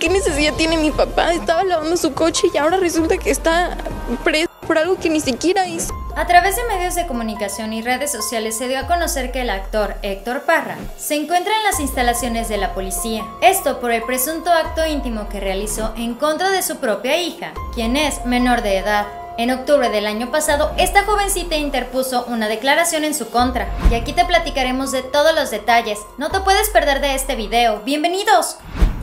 ¿Qué necesidad tiene mi papá? Estaba lavando su coche y ahora resulta que está preso por algo que ni siquiera hizo. A través de medios de comunicación y redes sociales se dio a conocer que el actor Héctor Parra se encuentra en las instalaciones de la policía. Esto por el presunto acto íntimo que realizó en contra de su propia hija, quien es menor de edad. En octubre del año pasado, esta jovencita interpuso una declaración en su contra. Y aquí te platicaremos de todos los detalles. No te puedes perder de este video. ¡Bienvenidos!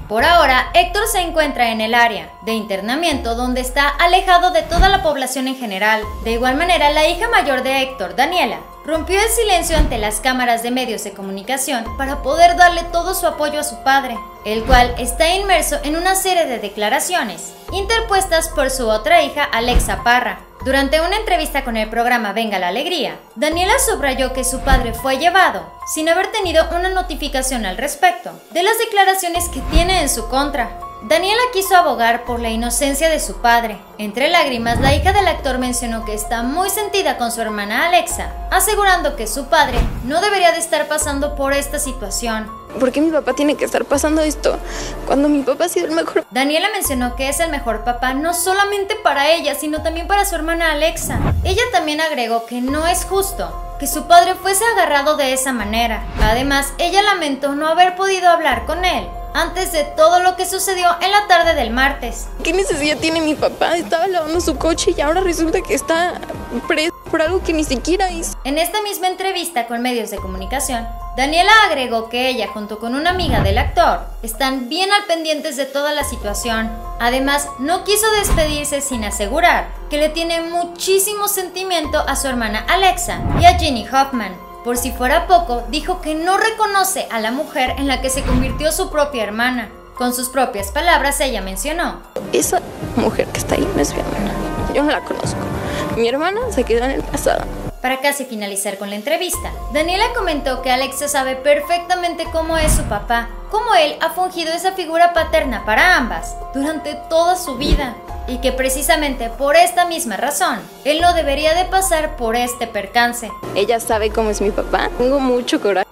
Por ahora, Héctor se encuentra en el área de internamiento donde está alejado de toda la población en general. De igual manera, la hija mayor de Héctor, Daniela, rompió el silencio ante las cámaras de medios de comunicación para poder darle todo su apoyo a su padre, el cual está inmerso en una serie de declaraciones interpuestas por su otra hija Alexa Parra, durante una entrevista con el programa Venga la Alegría, Daniela subrayó que su padre fue llevado sin haber tenido una notificación al respecto de las declaraciones que tiene en su contra. Daniela quiso abogar por la inocencia de su padre. Entre lágrimas, la hija del actor mencionó que está muy sentida con su hermana Alexa, asegurando que su padre no debería de estar pasando por esta situación. ¿Por qué mi papá tiene que estar pasando esto cuando mi papá ha sido el mejor? Daniela mencionó que es el mejor papá no solamente para ella, sino también para su hermana Alexa. Ella también agregó que no es justo que su padre fuese agarrado de esa manera. Además, ella lamentó no haber podido hablar con él antes de todo lo que sucedió en la tarde del martes. ¿Qué necesidad tiene mi papá? Estaba lavando su coche y ahora resulta que está preso por algo que ni siquiera hizo. En esta misma entrevista con medios de comunicación, Daniela agregó que ella junto con una amiga del actor están bien al pendientes de toda la situación. Además, no quiso despedirse sin asegurar que le tiene muchísimo sentimiento a su hermana Alexa y a Jenny Hoffman, por si fuera poco, dijo que no reconoce a la mujer en la que se convirtió su propia hermana. Con sus propias palabras, ella mencionó. Esa mujer que está ahí no es mi hermana. Yo no la conozco. Mi hermana se quedó en el pasado. Para casi finalizar con la entrevista, Daniela comentó que Alexa sabe perfectamente cómo es su papá, cómo él ha fungido esa figura paterna para ambas durante toda su vida y que precisamente por esta misma razón, él no debería de pasar por este percance. Ella sabe cómo es mi papá. Tengo mucho coraje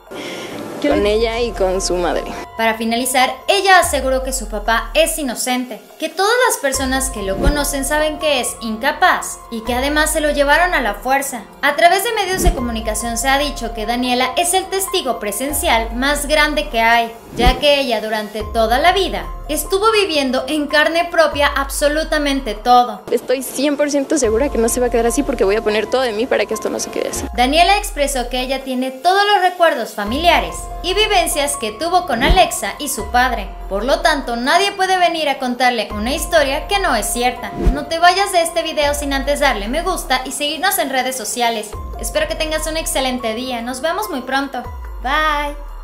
con ella y con su madre. Para finalizar, ella aseguró que su papá es inocente, que todas las personas que lo conocen saben que es incapaz y que además se lo llevaron a la fuerza. A través de medios de comunicación se ha dicho que Daniela es el testigo presencial más grande que hay, ya que ella durante toda la vida estuvo viviendo en carne propia absolutamente todo. Estoy 100% segura que no se va a quedar así porque voy a poner todo de mí para que esto no se quede así. Daniela expresó que ella tiene todos los recuerdos familiares y vivencias que tuvo con Alexa y su padre. Por lo tanto, nadie puede venir a contarle una historia que no es cierta. No te vayas de este video sin antes darle me gusta y seguirnos en redes sociales. Espero que tengas un excelente día. Nos vemos muy pronto. Bye.